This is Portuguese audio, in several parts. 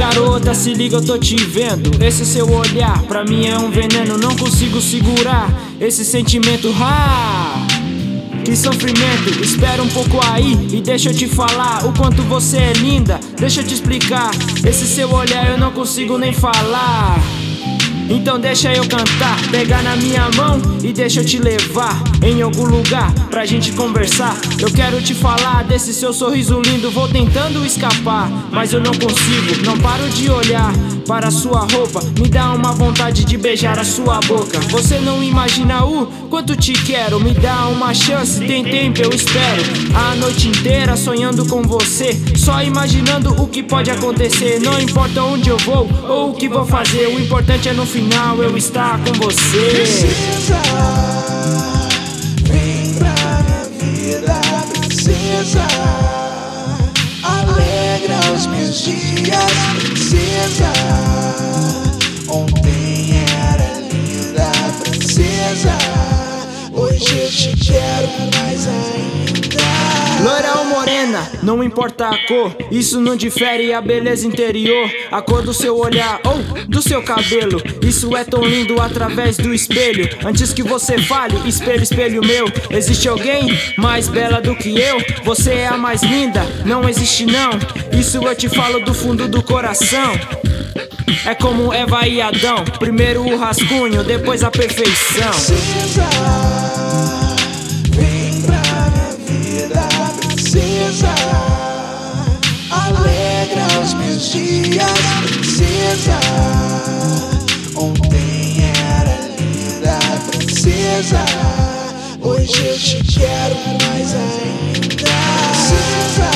Garota, se liga, eu tô te vendo. Esse seu olhar, pra mim é um veneno. Não consigo segurar esse sentimento. Ha! Que sofrimento, espera um pouco aí e deixa eu te falar o quanto você é linda. Deixa eu te explicar, esse seu olhar eu não consigo nem falar. Então deixa eu cantar, pegar na minha mão e deixa eu te levar em algum lugar pra gente conversar. Eu quero te falar desse seu sorriso lindo, vou tentando escapar, mas eu não consigo, não paro de olhar para sua roupa, me dá uma vontade de beijar a sua boca. Você não imagina o quanto te quero, me dá uma chance, tem tempo, eu espero. A noite inteira sonhando com você, só imaginando o que pode acontecer. Não importa onde eu vou ou o que vou fazer, o importante é no final final eu estar com você. Precisa, vem pra minha vida, precisa, alegra os meus dias, precisa. Não importa a cor, isso não difere a beleza interior, a cor do seu olhar ou do seu cabelo. Isso é tão lindo através do espelho. Antes que você fale, espelho, espelho meu, existe alguém mais bela do que eu? Você é a mais linda, não existe não. Isso eu te falo do fundo do coração. É como Eva e Adão, primeiro o rascunho, depois a perfeição. Hoje eu te quero mais ainda. Precisa,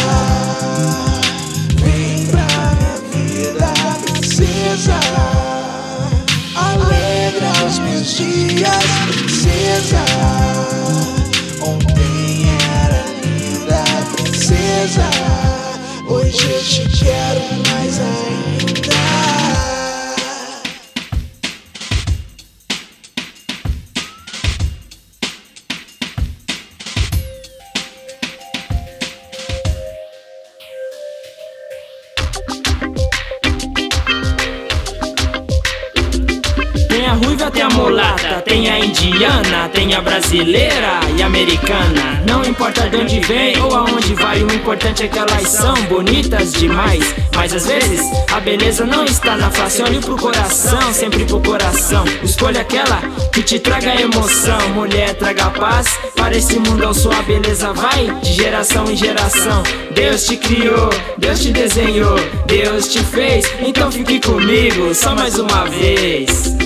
vem pra minha vida, precisa. Alegra os meus dias, princesa. Ontem era linda, princesa. Hoje eu te quero mais ainda. A ruiva, tem a mulata, tem a indiana, tem a brasileira e americana. Não importa de onde vem ou aonde vai, o importante é que elas são bonitas demais. Mas às vezes a beleza não está na face, olhe pro coração, sempre pro coração. Escolha aquela que te traga emoção, mulher traga paz. Para esse mundão sua beleza vai de geração em geração. Deus te criou, Deus te desenhou, Deus te fez, então fique comigo só mais uma vez.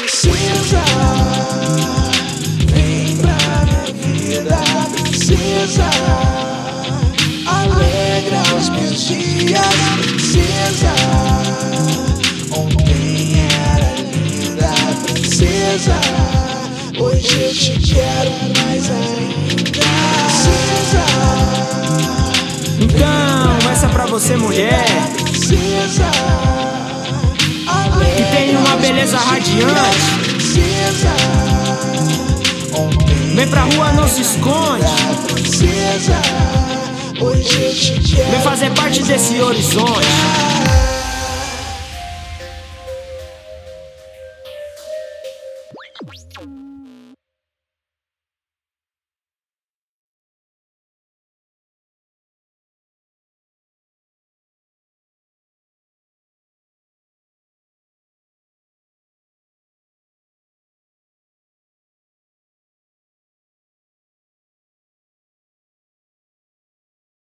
Precisa, vem pra minha vida, precisa. Alegra os meus dias, precisa. Ontem era linda, princesa. Hoje eu te quero mais ainda. Precisa, Então, essa é pra você, mulher, precisa. Que tem uma beleza radiante. Vem pra rua, não se esconde. Vem fazer parte desse horizonte.